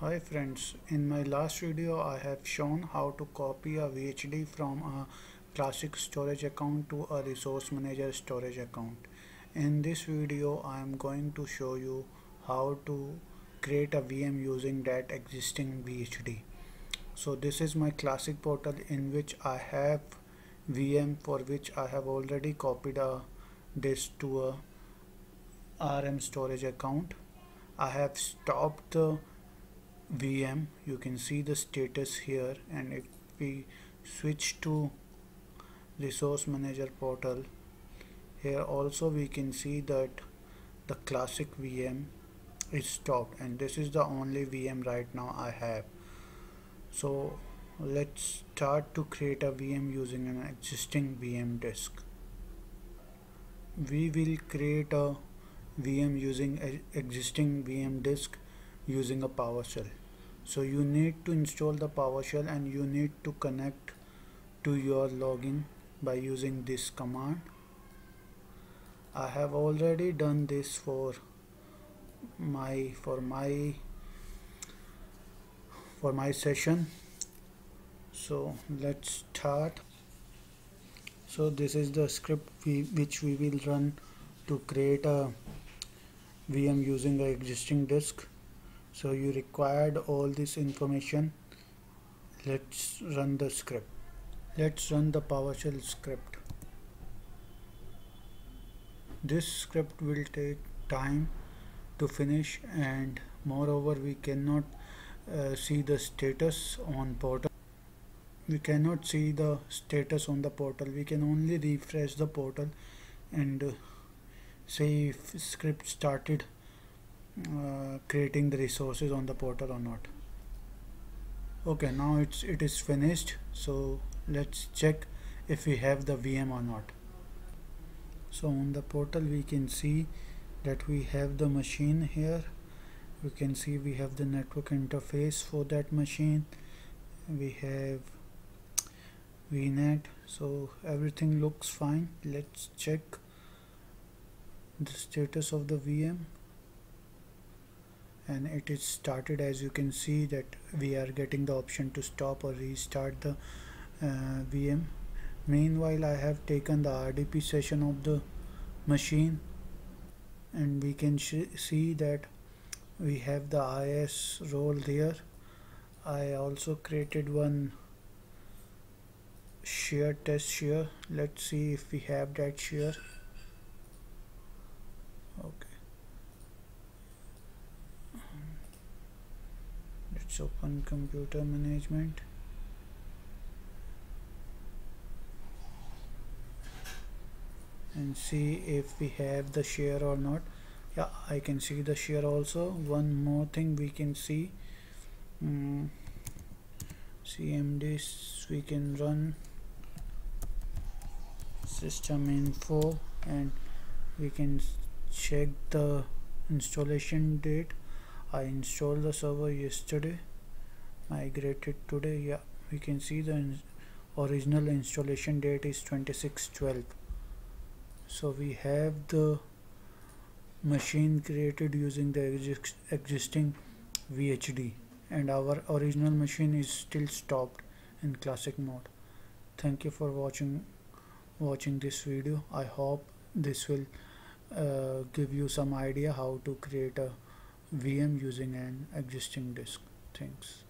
Hi friends, in my last video I have shown how to copy a VHD from a classic storage account to a resource manager storage account. In this video I am going to show you how to create a VM using that existing VHD. So this is my classic portal in which I have VM for which I have already copied a disk to a RM storage account. I have stopped the VM you can see the status here and if we switch to resource manager portal here also we can see that the classic VM is stopped and this is the only VM right now I have. So let's start to create a VM using an existing VM disk. We will create a VM using existing VM disk using a PowerShell. So you need to install the PowerShell and you need to connect to your login by using this command. I have already done this for my for my for my session so let's start so this is the script we, which we will run to create a VM using the existing disk so you required all this information. Let's run the script. Let's run the PowerShell script. This script will take time to finish and moreover we cannot uh, see the status on portal. We cannot see the status on the portal. We can only refresh the portal and uh, say if script started uh, creating the resources on the portal or not. Okay now it's it is finished so let's check if we have the VM or not. So on the portal we can see that we have the machine here. We can see we have the network interface for that machine. We have VNet so everything looks fine. Let's check the status of the VM and it is started as you can see that we are getting the option to stop or restart the uh, VM meanwhile I have taken the RDP session of the machine and we can see that we have the IIS role there. I also created one share test share let's see if we have that share okay let's open computer management. And see if we have the share or not. Yeah I can see the share also. One more thing we can see. Um, cmd we can run system info and we can check the installation date I installed the server yesterday migrated today yeah we can see the original installation date is 2612 so we have the machine created using the existing VHD and our original machine is still stopped in classic mode. Thank you for watching watching this video. I hope this will uh, give you some idea how to create a VM using an existing disk. Thanks.